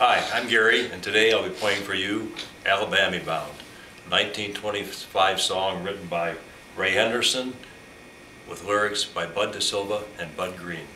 Hi, I'm Gary, and today I'll be playing for you Alabamy Bound, 1925 song written by Ray Henderson with lyrics by Bud DeSylva and Bud Green.